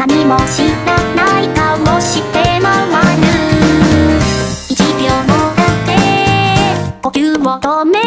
何も知らない顔して回る。1秒もだって呼吸を止め